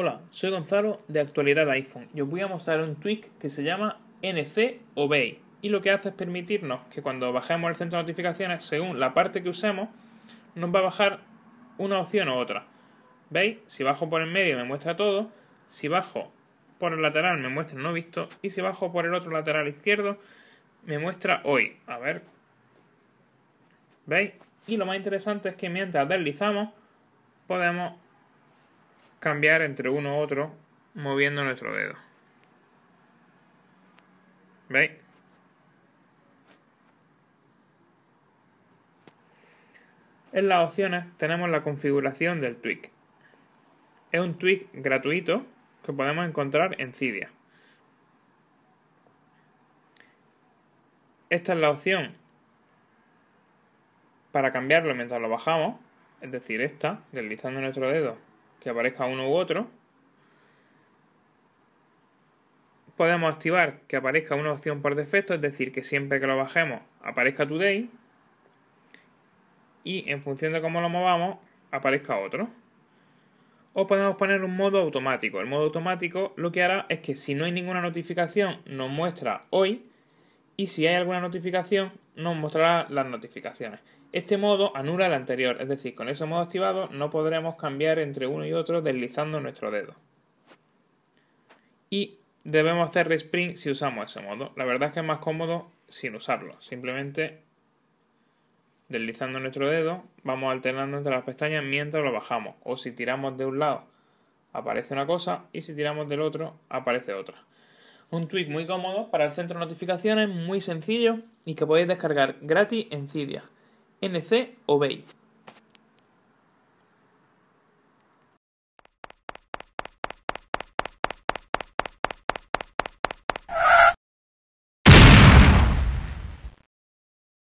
Hola, soy Gonzalo de Actualidad iPhone y os voy a mostrar un tweak que se llama NC Obey y lo que hace es permitirnos que cuando bajemos el centro de notificaciones, según la parte que usemos, nos va a bajar una opción u otra. ¿Veis? Si bajo por el medio me muestra todo, si bajo por el lateral me muestra no visto y si bajo por el otro lateral izquierdo me muestra hoy. A ver. ¿Veis? Y lo más interesante es que mientras deslizamos podemos cambiar entre uno u otro moviendo nuestro dedo. ¿Veis? En las opciones tenemos la configuración del tweak. Es un tweak gratuito que podemos encontrar en Cydia. Esta es la opción para cambiarlo mientras lo bajamos, es decir, esta, deslizando nuestro dedo que aparezca uno u otro. Podemos activar que aparezca una opción por defecto, es decir, que siempre que lo bajemos aparezca Today y en función de cómo lo movamos aparezca otro. O podemos poner un modo automático. El modo automático lo que hará es que si no hay ninguna notificación nos muestra hoy y si hay alguna notificación nos mostrará las notificaciones. Este modo anula el anterior, es decir, con ese modo activado no podremos cambiar entre uno y otro deslizando nuestro dedo. Y debemos hacer respring si usamos ese modo. La verdad es que es más cómodo sin usarlo. Simplemente deslizando nuestro dedo vamos alternando entre las pestañas mientras lo bajamos. O si tiramos de un lado aparece una cosa y si tiramos del otro aparece otra. Un tweak muy cómodo para el centro de notificaciones, muy sencillo y que podéis descargar gratis en Cydia. NC Obey.